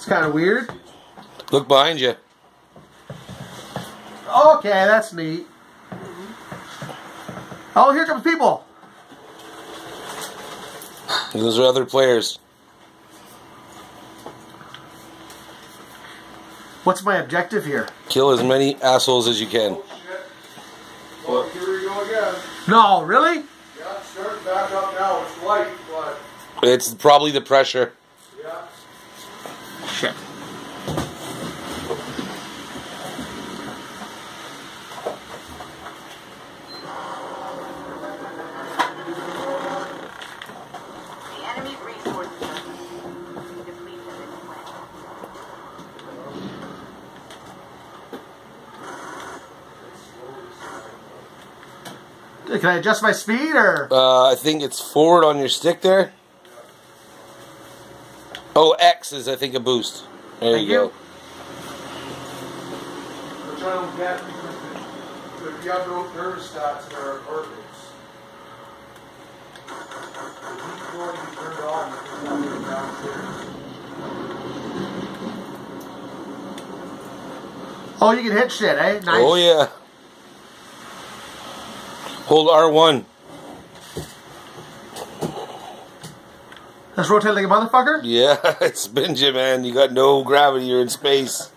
It's kind of weird. Look behind you. Okay, that's neat. Oh, here comes people. Those are other players. What's my objective here? Kill as many assholes as you can. Oh, shit. Well, here we go again. No, really? Yeah, it's starting back up now. It's light, but It's probably the pressure. yeah. Shit. The enemy resources are depleted in the plant. Can I adjust my speed or? Uh, I think it's forward on your stick there. Oh, X is I think a boost. There Thank you go. you. Which I don't get because if you have no thermostats that are perfect. The heat going to be turned on because I'm downstairs. Oh, you can hit shit, eh? Nice. Oh yeah. Hold R1. Let's rotate like a motherfucker. Yeah, it's Benja, man. You got no gravity. You're in space.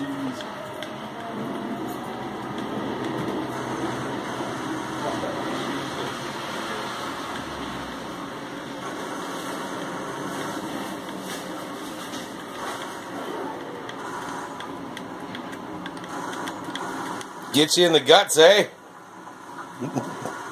G's. Gets you in the guts, eh?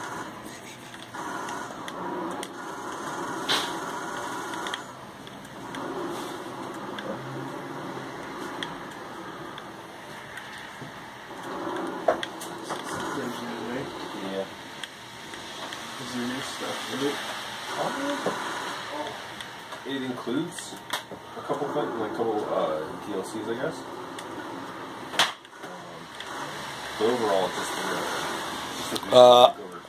Is there new stuff in it? It includes a couple things, like a couple uh, DLCs, I guess. Um, but overall, it's just the, just the Uh, over.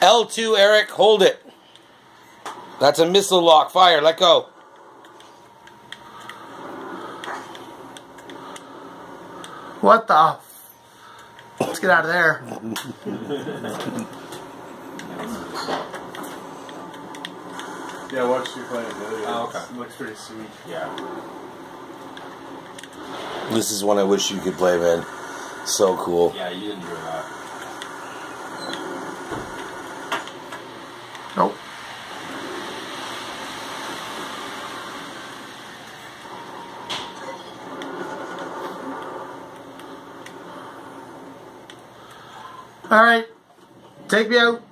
L2, Eric, hold it. That's a missile lock. Fire. Let go. What the? Let's get out of there. Yeah, I watched you play it the other day. Oh, okay. It looks pretty sweet. Yeah. This is one I wish you could play, man. So cool. Yeah, you didn't hear that. Nope. All right. Take me out.